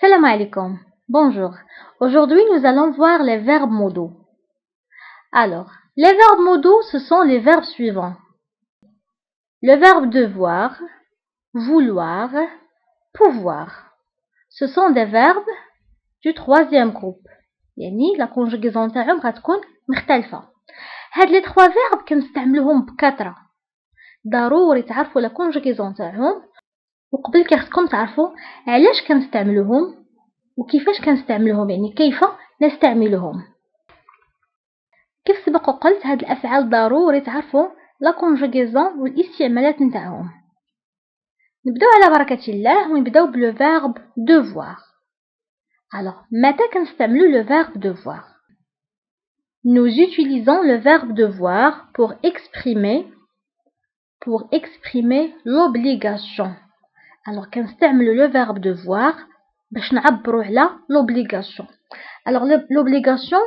Salam alaikum. Bonjour. Aujourd'hui, nous allons voir les verbes modaux. Alors, les verbes modaux, ce sont les verbes suivants. Le verbe devoir, vouloir, pouvoir. Ce sont des verbes du troisième groupe. يعني la conjugaison تاعهم غتكون مختلفة. هاد les trois verbes كنستعملوهم بكثرة. ضروري تعرفوا la conjugaison تاعهم وقبل كيخصكم تعرفوا علاش كنستعملوهم وكيفاش كنستعملوهم يعني كيف نستعملهم كيف سبق وقلت هاد الافعال ضروري تعرفوا لا كونجوغيزون والاستعمالات نتاعهم نبداو على بركه الله ونبداو بلو فيرب devoir alors متى كنستعملو لو فيرب devoir nous utilisons le verbe devoir pour exprimer pour exprimer l'obligation alors كنستعملو لو فيرب devoir باش نعبروا على l'obligation alors l'obligation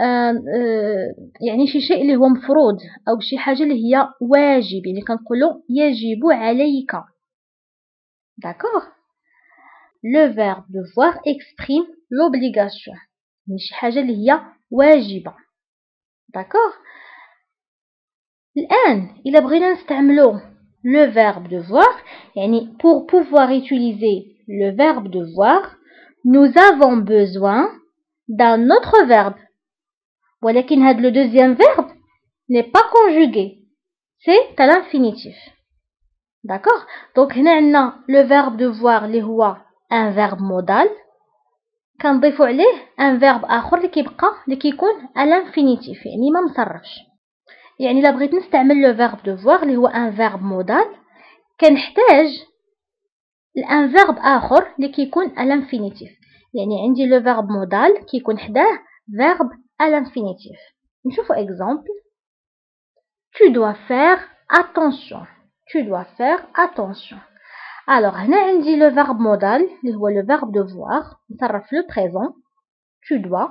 euh, euh, يعني شي شيء اللي هو مفروض او شي حاجه اللي هي واجب يعني كنقولوا يجب عليك d'accord le verbe devoir exprime l'obligation يعني شي حاجه اللي هي واجبه d'accord الان الا بغينا نستعملو le verbe devoir يعني pour pouvoir utiliser le verbe devoir nous avons besoin d'un autre verbe ولكن هذا le deuxième verbe n'est pas conjugué c'est à l'infinitif d'accord donc هنا عندنا le verbe devoir اللي هو un verbe modal كنضيفوا عليه un verbe اخر اللي كيبقى اللي كيكون à l'infinitif يعني ما مصرفش يعني الا بغيت نستعمل لو فيرب devoir اللي هو ان فيرب مودال كنحتاج لان فيرب اخر اللي كيكون à l'infinitif يعني عندي لو فيرب مودال كيكون حداه فيرب à l'infinitif نشوفوا exemple tu dois faire attention tu dois faire attention alors هنا عندي لو فيرب مودال اللي هو لو فيرب devoir نصرف لو présent tu dois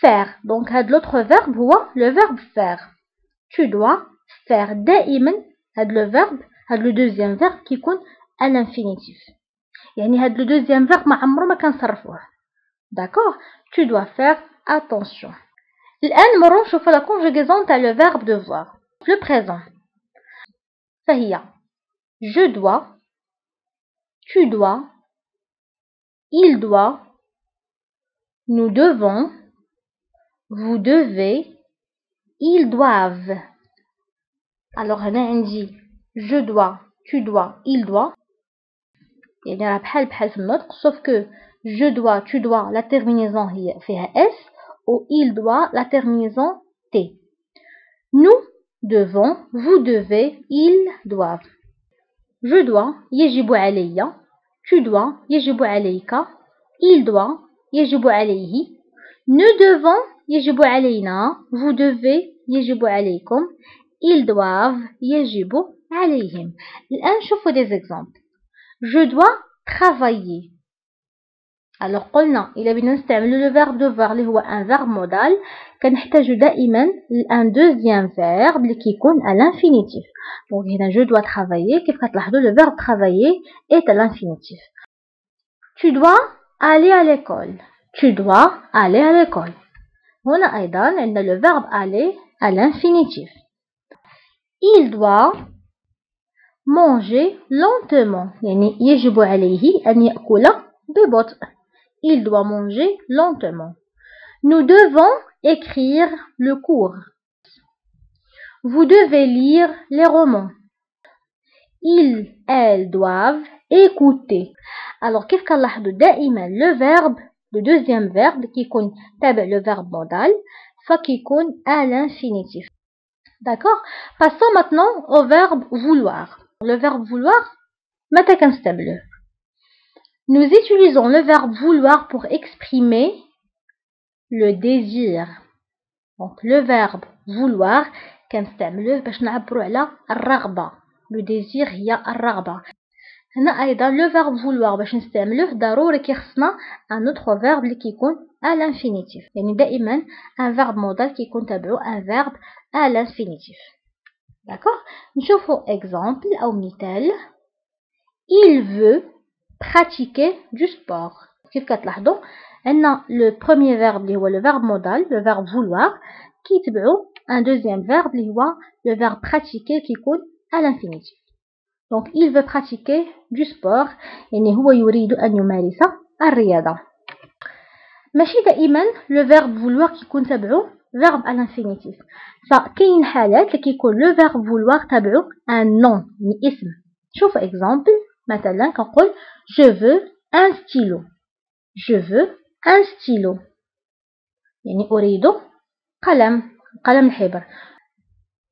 faire donc هاد l'autre verbe هو le verbe faire tu dois faire دائما هاد لو verbe هاد لو deuxième verbe كيكون à l'infinitif يعني هاد لو deuxième verbe ما عمرو ما كنصرفوه d'accord tu dois faire attention الآن نمرو نشوفو لا conjugaison تاع لو verbe devoir le présent فهي je dois tu dois il doit nous devons vous devez ils doivent. Alors, on dit je dois, tu dois, il doit. Et bien, sauf que je dois, tu dois, la terminaison fait S, ou il doit, la terminaison T. Nous devons, vous devez, ils doivent. Je dois, yajibu alayya. Tu dois, yajibu alayka. Il doit, yajibu alayhi. nous devons يجب علينا vous devez يجب عليكم ils doivent يجب عليهم الآن شوفوا des exemples je dois travailler alors قلنا إلا بدنا نستعملو le verbe devoir اللي هو un verbe modal كنحتاجو دائما un deuxième verbe اللي كيكون à l'infinitif donc هنا je dois travailler كيف كتلاحظوا le verbe travailler est à l'infinitif tu dois aller à l'école tu dois aller à l'école هنا أيضا عندنا le verbe aller à l'infinitif il doit manger lentement يعني يجب عليه أن يأكل ببطء il doit manger lentement nous devons écrire le cours vous devez lire les romans ils elles doivent écouter alors كيف كنلاحظوا دائما le verbe le deuxième verbe qui compte le verbe modal, fa qui compte à l'infinitif. D'accord? Passons maintenant au verbe vouloir. Le verbe vouloir, matakanstable. Nous utilisons le verbe vouloir pour exprimer le désir. Donc le verbe vouloir, le désir, y a هنا ايضا لو فيرب فولوار باش نستعملوه ضروري كيخصنا ان اوتر فيرب اللي كيكون ا لانفينيتيف يعني دائما ان فيرب مودال كيكون تابعو ان فيرب ا لانفينيتيف داكوغ نشوفو اكزامبل او مثال il veut pratiquer du sport كيف كتلاحظوا ان لو بروميير فيرب اللي هو لو فيرب مودال لو فيرب فولوار كيتبعو ان دوزيام فيرب اللي هو لو فيرب براتيكي كيكون à l'infinitif دونك il veut pratiquer du sport يعني هو يريد ان يمارس الرياضه ماشي دائما لو فيرب فولوار كيكون تبعو فيرب à l'infinitif فكاين حالات اللي كيكون لو فيرب فولوار تبعو ان نون يعني اسم شوف اكزامبل مثلا كنقول je veux un stylo je veux un stylo يعني أريد قلم قلم الحبر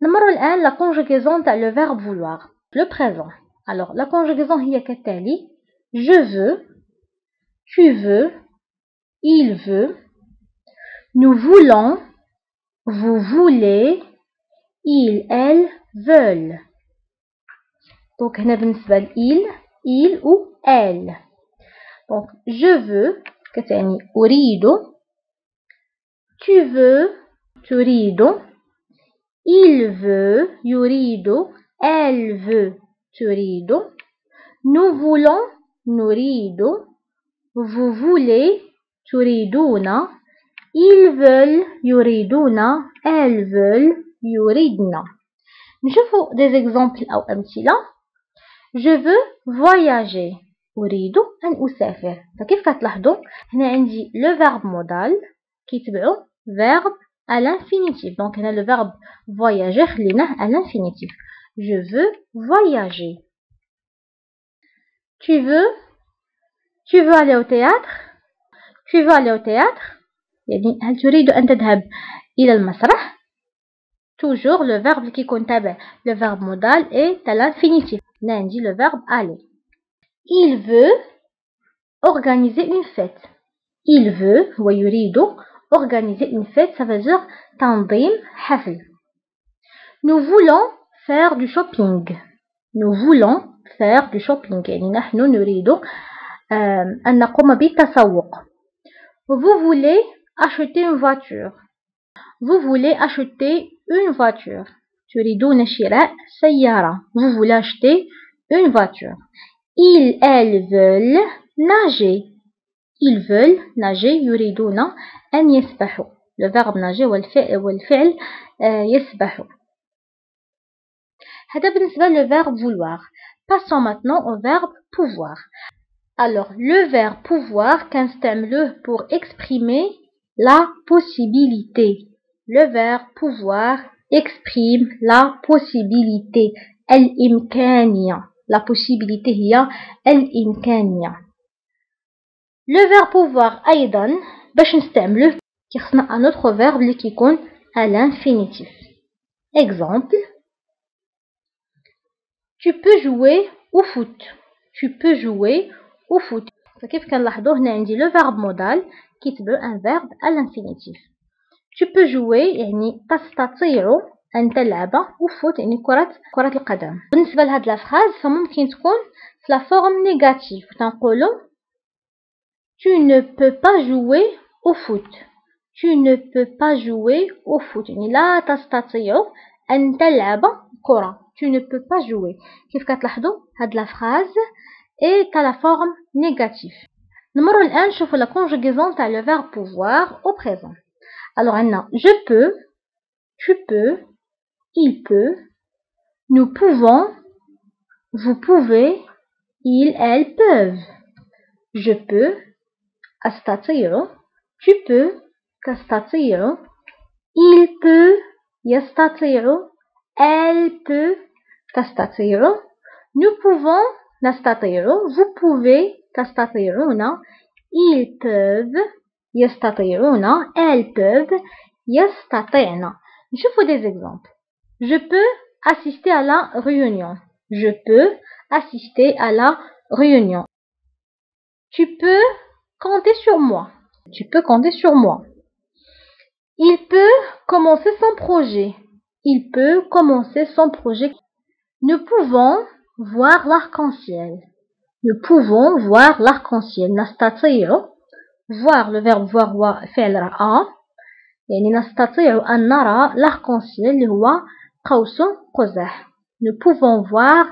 نمر الآن la conjugaison تاع le verbe vouloir le présent alors la conjugaison هي كالتالي je veux tu veux il veut nous voulons vous voulez il elle veulent donc هنا بالنسبة il il ou elle donc je veux كتعني أريد tu veux تريد il veut يريد elle veut تريد nous voulons نريد vous voulez تريدون ils veulent يريدون elles veulent يريدن نشوفوا des exemples أو أمثلة je veux voyager أريد أن أسافر فكيف كتلاحظوا هنا عندي لو فيرب مودال كيتبعو فيرب à l'infinitif donc هنا le verbe voyager خليناه à l'infinitif je veux voyager tu veux tu veux aller au théâtre tu veux aller au théâtre يعني هل تريد أن تذهب إلى المسرح toujours le verbe qui كيكون تابع le verbe modal est à l'infinitif هنا عندي le verbe aller il veut organiser une fête il veut هو يريد organiser une fête ça veut dire تنظيم حفل nous voulons faire du shopping nous voulons faire du shopping يعني نحن نريد أن نقوم بالتسوق vous voulez acheter une voiture vous voulez acheter une voiture تريدون شراء سيارة vous voulez acheter une voiture ils elles veulent nager ils veulent nager يريدون أن يسبحوا le verbe nager والفعل, والفعل يسبحوا هذا بالنسبة le verbe vouloir passons maintenant au verbe pouvoir alors le verbe pouvoir كنستعملوه pour exprimer la possibilité le verbe pouvoir exprime la possibilité الإمكانية la possibilité هي الإمكانية le verbe pouvoir أيضا باش نستعملوه كيخصنا un autre verbe اللي كيكون à l'infinitif exemple tu peux jouer au foot tu peux jouer au foot فكيف كنلاحظوا هنا عندي لو verbe modal كيتبع un verbe à l'infinitif tu peux jouer يعني تستطيع أن تلعب وفوت يعني كرة كرة القدم بالنسبة لهاد لافراز فممكن تكون في لا فورم نيجاتيف تنقولو tu ne peux pas jouer au foot tu ne peux pas jouer au foot يعني لا تستطيع أن تلعب كرة tu ne peux pas jouer كيف كتلاحظوا هاد لافراز est à la forme négative نمر الآن نشوفوا la conjugaison تاع le verbe pouvoir au présent alors عندنا je peux tu peux il peut, nous pouvons, vous pouvez, ils, elles peuvent. Je peux, أستطيع, tu peux, تستطيع, il peut, يستطيع, elle peut, castatero. Nous pouvons, nastatero. Vous pouvez, castaterona. Ils peuvent, yestaterona. Elles peuvent, yestatena. Je vous des exemples. Je peux assister à la réunion. Je peux assister à la réunion. Tu peux compter sur moi. Tu peux compter sur moi. Il peut commencer son projet Il peut commencer son projet. Nous pouvons voir l'arc-en-ciel. Nous pouvons voir l'arc-en-ciel. نستطيع voir le verbe voir هو فعل رأى يعني نستطيع أن نرى l'arc-en-ciel اللي هو nous pouvons voir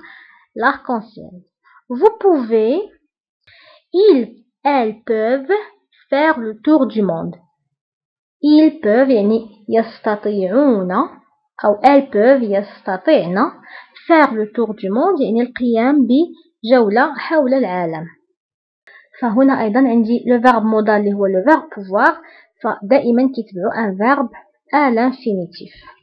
l'arc-en-ciel. Vous pouvez, ils elles peuvent faire le tour du monde ils peuvent يعني يستطيعون أو elles peuvent يستطيعن faire le tour du monde يعني القيام بجولة حول العالم. فهنا أيضا عندي لو فيرب مودال اللي هو لو فيرب pouvoir. فدائما كيتبعوا ان فيرب à l'infinitif.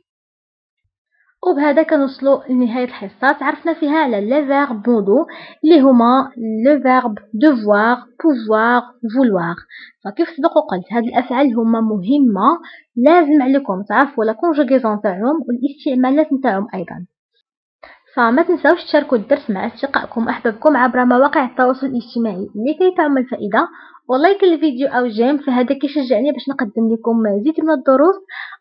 وبهذا كنوصلوا لنهاية الحصة. تعرفنا فيها على لي فيرب مودو اللي هما لو فيرب devoir pouvoir vouloir. فكيف سبق وقلت هاد الأفعال هما مهمة لازم عليكم تعرفوا لا كونجوغيزون تاعهم والاستعمالات نتاعهم أيضا. فما تنساوش تشاركوا الدرس مع أصدقائكم وأحبابكم عبر مواقع التواصل الاجتماعي لكي تعم الفائدة. ولايك الفيديو أو جيم فهذا كيشجعني باش نقدم لكم مزيد من الدروس.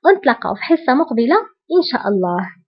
ونتلاقاو في حصة مقبلة إن شاء الله.